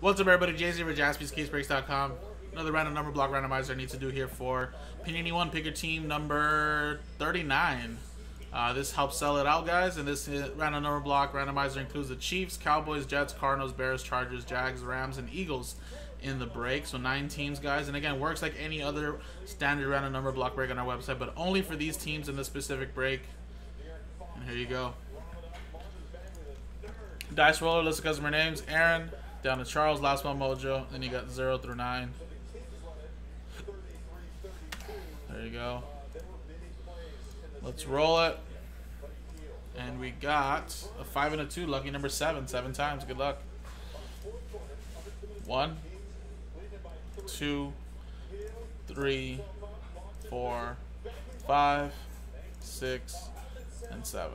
What's up, everybody? Jay Z for JaspysCaseBreaks.com. Another random number block randomizer I need to do here for Panini One. Pick your team number 39. Uh, this helps sell it out, guys. And this uh, random number block randomizer includes the Chiefs, Cowboys, Jets, Cardinals, Bears, Chargers, Jags, Rams, and Eagles in the break. So nine teams, guys. And again, works like any other standard random number block break on our website, but only for these teams in this specific break. And here you go. Dice roller, list of customer names. Aaron, down to Charles, last one mojo. Then you got 0 through 9. There you go. Let's roll it. And we got a 5 and a 2. Lucky number 7. Seven times. Good luck. One, two, three, four, five, six, and 7.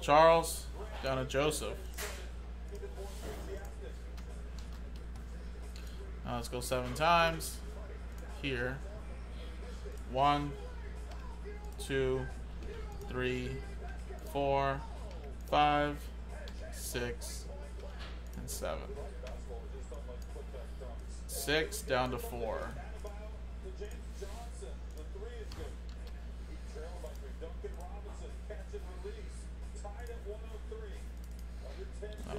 Charles, down to Joseph. Now let's go seven times. Here. One, two, three, four, five, six, and seven. Six down to four.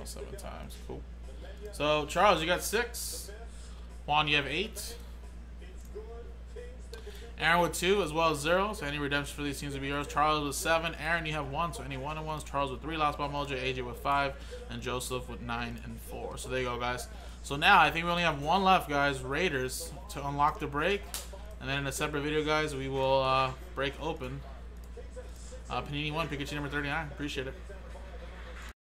Seven times. Cool. So, Charles, you got six. Juan, you have eight. Aaron with two as well as zero, so any redemption for these teams will be yours. Charles with seven. Aaron, you have one, so any one and ones. Charles with three. Last ball mojo. AJ with five. And Joseph with nine and four. So there you go, guys. So now I think we only have one left, guys. Raiders to unlock the break. And then in a separate video, guys, we will uh, break open uh, Panini 1, Pikachu number 39. Appreciate it.